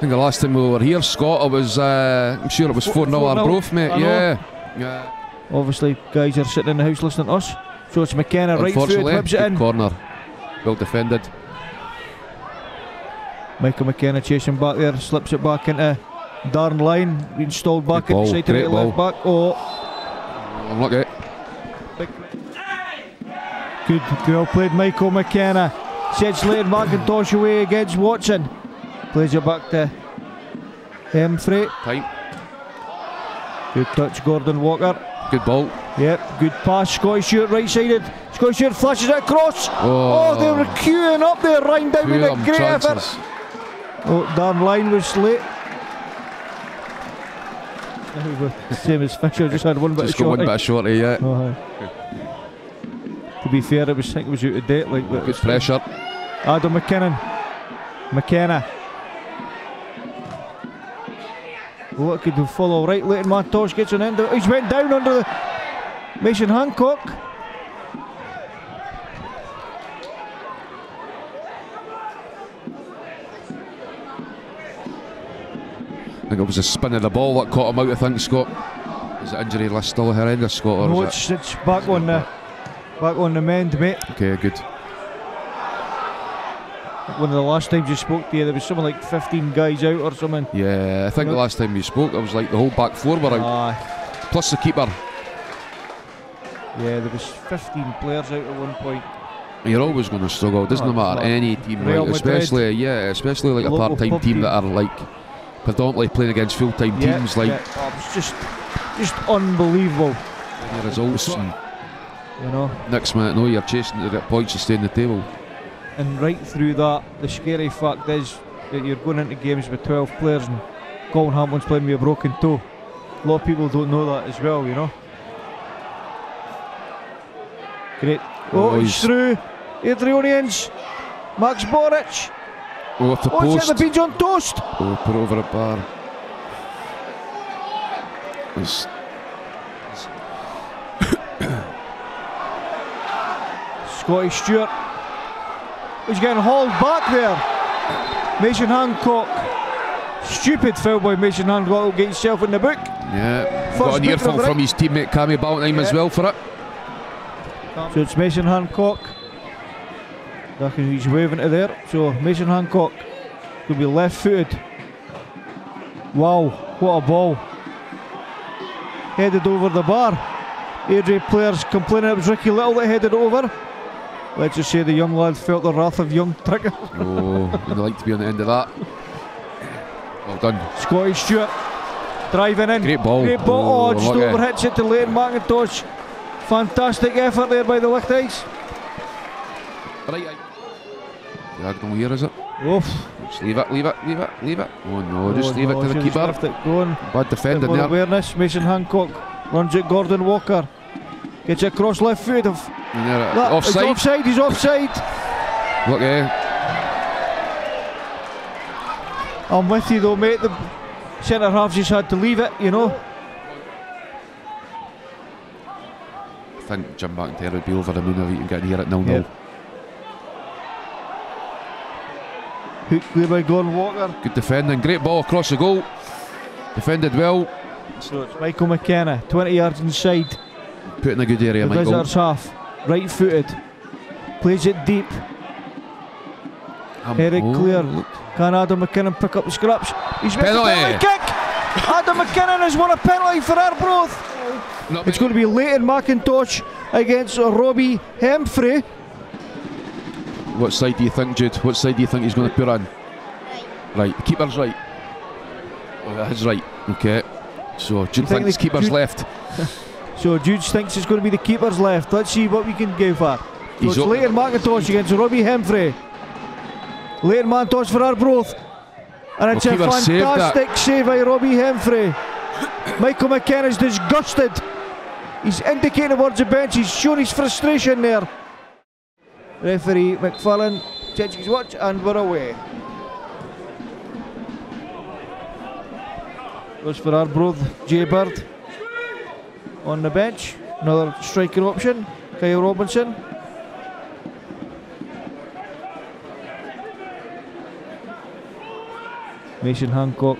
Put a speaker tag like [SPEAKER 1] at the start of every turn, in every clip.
[SPEAKER 1] think the last time we were here, Scott, I was, uh, I'm sure it was 4 0 Arbroath, mate.
[SPEAKER 2] I.
[SPEAKER 1] Yeah. Yeah.
[SPEAKER 2] Obviously, guys are sitting in the house listening to us. So it's McKenna, right foot,
[SPEAKER 1] Unfortunately,
[SPEAKER 2] whips it in.
[SPEAKER 1] corner. Well defended.
[SPEAKER 2] Michael McKenna chasing back there, slips it back into Darren Line, installed back
[SPEAKER 1] ball,
[SPEAKER 2] inside to the left back. Oh,
[SPEAKER 1] Unlucky.
[SPEAKER 2] big. Good, well played, Michael McKenna. Sets Leighton McIntosh away against Watson. Plays it back to Hemfrey.
[SPEAKER 1] Time.
[SPEAKER 2] Good touch, Gordon Walker.
[SPEAKER 1] Good ball.
[SPEAKER 2] Yep, good pass, Scotty Stewart right sided. Scotty Stewart flashes it across.
[SPEAKER 1] Oh,
[SPEAKER 2] Oh, they were queuing up there, Ryan down with a great effort. Oh, Darren Line was late. Same as Fisher, just had one bit
[SPEAKER 1] Just
[SPEAKER 2] of
[SPEAKER 1] got one bit of shorty, yeah.
[SPEAKER 2] Oh. To be fair, I was thinking it was out of date. Like,
[SPEAKER 1] Good pressure.
[SPEAKER 2] Adam McKinnon. McKenna. What could follow right? Leighton McIntosh gets an end. Of, He's went down under the Mason Hancock.
[SPEAKER 1] I think it was a spin of the ball that caught him out, I think, Scott. Is the injury list still horrendous, Scott? Or
[SPEAKER 2] No, it's, it's back on the back on the mend, mate.
[SPEAKER 1] Okay, good.
[SPEAKER 2] One of the last times you spoke to you, there was something like 15 guys out or something.
[SPEAKER 1] Yeah, I think
[SPEAKER 2] No.
[SPEAKER 1] the last time we spoke, it was like the whole back four were out,
[SPEAKER 2] Aye.
[SPEAKER 1] plus the keeper.
[SPEAKER 2] yeah, there was 15 players out at one point.
[SPEAKER 1] You're always going to struggle, doesn't
[SPEAKER 2] Oh,
[SPEAKER 1] matter any team,
[SPEAKER 2] Madrid.
[SPEAKER 1] especially yeah, especially like a part-time team
[SPEAKER 2] team.
[SPEAKER 1] that are like predominantly playing against full-time
[SPEAKER 2] Yeah,
[SPEAKER 1] teams, like
[SPEAKER 2] yeah. Oh, it's just, just unbelievable.
[SPEAKER 1] the results. And
[SPEAKER 2] You know.
[SPEAKER 1] next minute, no, you're chasing to get points to stay in the table.
[SPEAKER 2] And right through that, the scary fact is that you're going into games with 12 players and Colin Hamlin's playing with a broken toe. A lot of people don't know that as well, you know. Great. Oh,
[SPEAKER 1] Oh,
[SPEAKER 2] he's
[SPEAKER 1] he's-
[SPEAKER 2] through. Airdrieonians. Max Boric.
[SPEAKER 1] Oh, off the
[SPEAKER 2] Oh,
[SPEAKER 1] post.
[SPEAKER 2] the beans toast.
[SPEAKER 1] Oh, put over a bar. It's,
[SPEAKER 2] Scotty Stewart. He's getting hauled back there. Mason Hancock. Stupid foul by Mason Hancock get himself in the book.
[SPEAKER 1] yeah,
[SPEAKER 2] First
[SPEAKER 1] got an earful from his teammate Cammy Ballantyne as well for it.
[SPEAKER 2] So it's Mason Hancock. He's waving to there. So Mason Hancock will be left footed. Wow, what a ball. Headed over the bar. Adrian players complaining it was Ricky Little that headed over. Let's just say the young lad felt the wrath of young Trigger.
[SPEAKER 1] Oh, I'd like to be on the end of that. Well done.
[SPEAKER 2] Scotty Stewart driving in.
[SPEAKER 1] Great ball.
[SPEAKER 2] Great ball. Oh,
[SPEAKER 1] Oh,
[SPEAKER 2] just overhits it to Leighton McIntosh. Fantastic effort there by the Lichties.
[SPEAKER 1] Right, aye. Diagonal here, is it?
[SPEAKER 2] Oof.
[SPEAKER 1] Just leave it, leave it, leave it, leave it. Oh no, oh, just
[SPEAKER 2] Oh,
[SPEAKER 1] leave
[SPEAKER 2] no,
[SPEAKER 1] it to the keeper.
[SPEAKER 2] it going.
[SPEAKER 1] Bad defending there.
[SPEAKER 2] awareness. Mason Hancock runs it. Gordon Walker gets across left foot. Of that,
[SPEAKER 1] offside.
[SPEAKER 2] He's offside. He's offside.
[SPEAKER 1] Look?
[SPEAKER 2] I'm with you though, mate. The centre half just had to leave it. You know.
[SPEAKER 1] I think Jim McIntyre would be over the moon if he can get here at 0 0.
[SPEAKER 2] Yeah. Hook clear by Gordon Walker.
[SPEAKER 1] Good defending, great ball across the goal. Defended well,
[SPEAKER 2] So it's Michael McKenna, 20 yards inside.
[SPEAKER 1] Put in a good area,
[SPEAKER 2] the
[SPEAKER 1] Michael.
[SPEAKER 2] visitors half, right footed. Plays it deep.
[SPEAKER 1] Um,
[SPEAKER 2] Headed
[SPEAKER 1] oh,
[SPEAKER 2] clear.
[SPEAKER 1] look.
[SPEAKER 2] Can Adam McKinnon pick up the scraps? He's missed a
[SPEAKER 1] Penalty.
[SPEAKER 2] penalty kick. Adam McKinnon has won a penalty for Arbroath.
[SPEAKER 1] Not
[SPEAKER 2] It's going to be Leighton McIntosh against Robbie Hemfrey.
[SPEAKER 1] What side do you think, Jude? What side do you think he's going to put on? Right, the keeper's right. Oh, that is right. Okay. So Jude
[SPEAKER 2] think
[SPEAKER 1] thinks
[SPEAKER 2] the-
[SPEAKER 1] keeper's
[SPEAKER 2] Jude-
[SPEAKER 1] left.
[SPEAKER 2] So Jude thinks it's going to be the keeper's left. Let's see what we can go for. So
[SPEAKER 1] He's
[SPEAKER 2] it's Leighton McIntosh against Robbie Hemfrey. Leighton McIntosh for Arbroath. And it's
[SPEAKER 1] Well,
[SPEAKER 2] a
[SPEAKER 1] keeper saved that.
[SPEAKER 2] fantastic save by Robbie Hemfrey. Michael McKenna's disgusted. He's indicating towards the bench. He's shown his frustration there. Referee McFarlane checks his watch and we're away. Goes for Arbroath, Jay Bird on the bench. Another striker option, Kyle Robinson. Mason Hancock.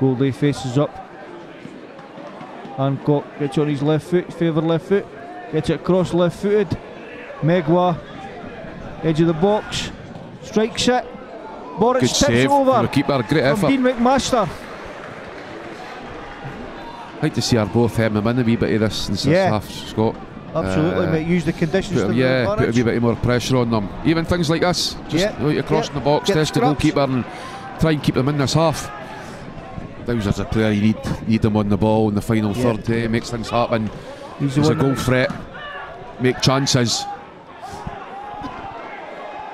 [SPEAKER 2] Goldie faces up. Hancock gets on his left foot, favourite left foot. Gets it across left footed. Megwa, edge of the box. Strikes it. Boric
[SPEAKER 1] Good
[SPEAKER 2] tips
[SPEAKER 1] save
[SPEAKER 2] it
[SPEAKER 1] from the
[SPEAKER 2] over.
[SPEAKER 1] keeper. Great
[SPEAKER 2] From
[SPEAKER 1] effort.
[SPEAKER 2] Dean McMaster.
[SPEAKER 1] Like to see our both hem them in a wee bit of this in this
[SPEAKER 2] Yeah.
[SPEAKER 1] half, Scott.
[SPEAKER 2] Absolutely,
[SPEAKER 1] Uh,
[SPEAKER 2] mate. Use the conditions
[SPEAKER 1] Put,
[SPEAKER 2] to
[SPEAKER 1] a-
[SPEAKER 2] their
[SPEAKER 1] yeah, put a wee bit more pressure on them. Even things like this, just
[SPEAKER 2] Yeah,
[SPEAKER 1] right across
[SPEAKER 2] yeah.
[SPEAKER 1] the box,
[SPEAKER 2] Get
[SPEAKER 1] test the goalkeeper and try and keep them in this half. Dowser's a player you need need them on the ball in the final
[SPEAKER 2] Yeah.
[SPEAKER 1] third. Eh? Makes things happen.
[SPEAKER 2] He's
[SPEAKER 1] a goal threat. Make chances.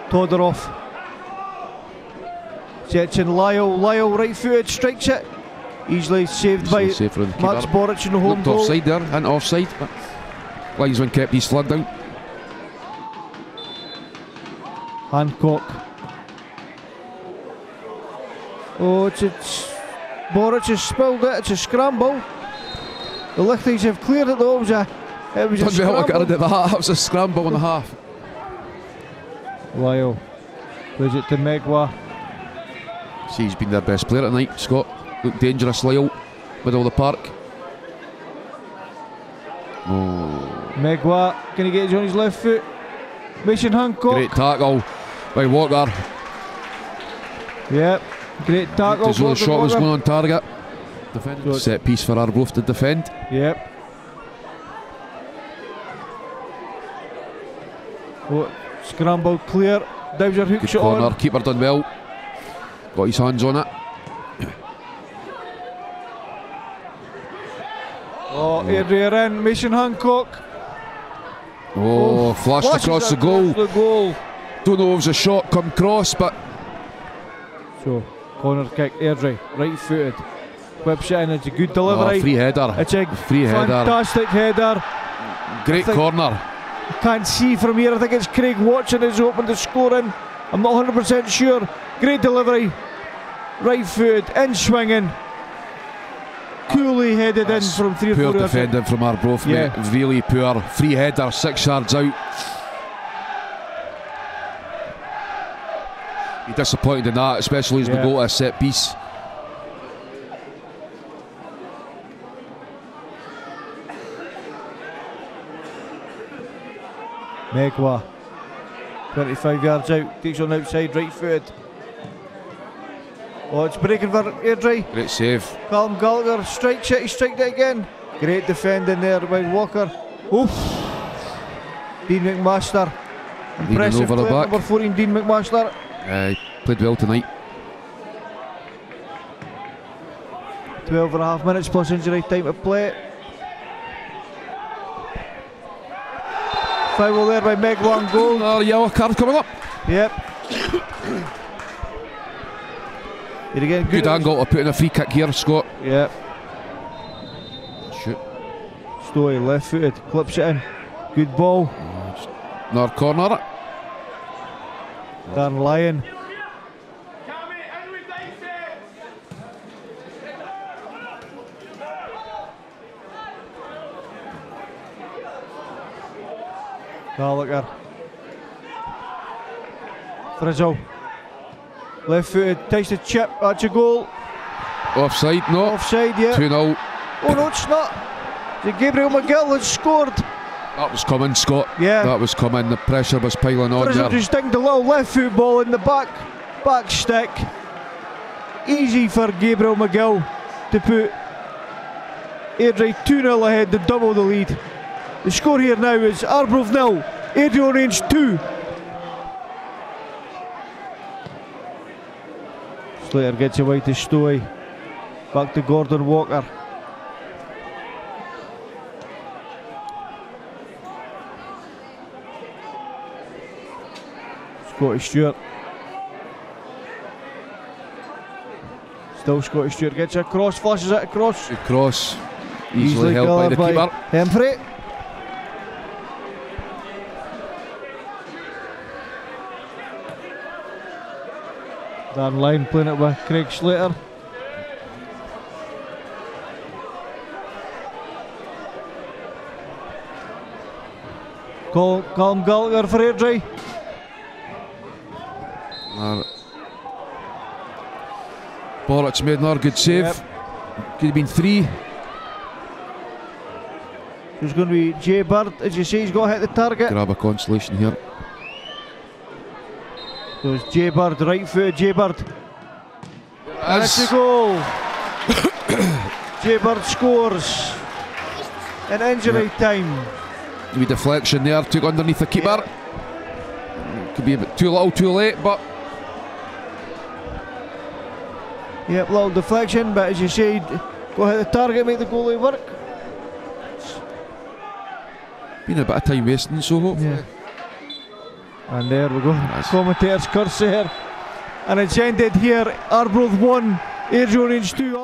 [SPEAKER 2] Todorov. Sets in Lyle. Lyle right footed, strikes it. Easily saved by
[SPEAKER 1] Easily saved from the
[SPEAKER 2] Mats. Boric in the home
[SPEAKER 1] Looked
[SPEAKER 2] goal.
[SPEAKER 1] offside there, and offside. But linesman kept his flag down.
[SPEAKER 2] Hancock. Oh, it's, it's Boric has spilled it. It's a scramble. The Lichties have cleared it though. It was a, it was a
[SPEAKER 1] Done well to get rid of that. That was a scramble and a half.
[SPEAKER 2] Lyle plays it to Megwa.
[SPEAKER 1] See, he's been their best player tonight. Scott looked dangerous. Lyle, middle of the park. Oh,
[SPEAKER 2] Megwa, can he get it on his left foot? Mason Hancock.
[SPEAKER 1] great tackle by Walker.
[SPEAKER 2] Yep. Great tackle.
[SPEAKER 1] As though the
[SPEAKER 2] Gordon
[SPEAKER 1] shot was going on target. Defending.
[SPEAKER 2] Good.
[SPEAKER 1] Set piece for Arbroath to defend.
[SPEAKER 2] Yep. Oh, scramble clear. Dowser hook
[SPEAKER 1] Good
[SPEAKER 2] shot
[SPEAKER 1] corner.
[SPEAKER 2] on.
[SPEAKER 1] Keeper done well. Got his hands on it.
[SPEAKER 2] Oh, Adrian. Mason Hancock.
[SPEAKER 1] Oh, oh
[SPEAKER 2] flashed
[SPEAKER 1] across the goal.
[SPEAKER 2] The goal.
[SPEAKER 1] Don't know if it was a shot come cross, but
[SPEAKER 2] So, corner kick, Airdrie, right footed. Whips it in, it's a good
[SPEAKER 1] oh,
[SPEAKER 2] delivery.
[SPEAKER 1] Ah, free header.
[SPEAKER 2] it's a
[SPEAKER 1] Free header.
[SPEAKER 2] fantastic header.
[SPEAKER 1] Great
[SPEAKER 2] think-
[SPEAKER 1] corner.
[SPEAKER 2] Can't see from here, I think it's Craig Watson is open to scoring. I'm not 100% sure. Great delivery. Right footed, in swinging. Coolly headed in from three or
[SPEAKER 1] Poor
[SPEAKER 2] four yards.
[SPEAKER 1] defending from Arbroath,
[SPEAKER 2] Yeah.
[SPEAKER 1] mate. Really poor. Free header, six yards out. Be disappointed in that, especially as we
[SPEAKER 2] Yeah.
[SPEAKER 1] go to a set piece.
[SPEAKER 2] Megwa. 25 yards out, takes on the outside, right footed. Oh, it's breaking for Airdrie.
[SPEAKER 1] Great save.
[SPEAKER 2] Callum Gallagher strikes it, he striked it again. Great defending there by Walker. Oof. Dean McMaster. Impressive
[SPEAKER 1] over the back.
[SPEAKER 2] number 14, Dean McMaster.
[SPEAKER 1] Uh, played well tonight.
[SPEAKER 2] 12 and a half minutes plus injury time to play. Foul there by Meg One goal.
[SPEAKER 1] Another yellow card coming up.
[SPEAKER 2] Yep. Good,
[SPEAKER 1] Good angle to put in a free kick here, Scott.
[SPEAKER 2] Yep.
[SPEAKER 1] Shoot.
[SPEAKER 2] Stoy left footed, clips it in. Good ball.
[SPEAKER 1] Another corner.
[SPEAKER 2] Dan Lyon. Gallagher. Frizzell. Left footed, takes the chip, that's a goal.
[SPEAKER 1] Offside, no.
[SPEAKER 2] Offside, yeah.
[SPEAKER 1] 2 0.
[SPEAKER 2] Oh no, it's not. Gabriel McGill has scored.
[SPEAKER 1] That was coming, Scott.
[SPEAKER 2] Yeah.
[SPEAKER 1] That was coming. The pressure was piling on there.
[SPEAKER 2] just dinged a little left foot ball in the back, back stick. Easy for Gabriel McGill to put Airdrie 2 0 ahead to double the lead. The score here now is Arbroath nil, Airdrieonians 2. Gets away to Stoy. Back to Gordon Walker. Scotty Stewart. Still Scotty Stewart gets across, flashes it across.
[SPEAKER 1] Good cross. Easily, held by the
[SPEAKER 2] covered
[SPEAKER 1] keeper.
[SPEAKER 2] Hemfrey. Dan Line playing it with Craig Slater. Call, Callum Gallagher for Airdrie.
[SPEAKER 1] Moritz made another good save.
[SPEAKER 2] Yep.
[SPEAKER 1] Could have been three.
[SPEAKER 2] There's going to be Jay Bird, as you say, he's got to hit the target.
[SPEAKER 1] Grab a consolation here.
[SPEAKER 2] It's Jay Bird, right foot, Jay Bird. That's the goal. Jay Bird scores. In injury time.
[SPEAKER 1] wee deflection there, took underneath the keeper. Could be a bit too little, too late, but
[SPEAKER 2] Yep, little deflection, but as you said, go hit the target, make the goalie work.
[SPEAKER 1] been a bit of time wasting, so hopefully.
[SPEAKER 2] Yeah. And there we go.
[SPEAKER 1] Nice.
[SPEAKER 2] Commentator's curse there. And it's ended here. Arbroath 1, Airdrieonians 2.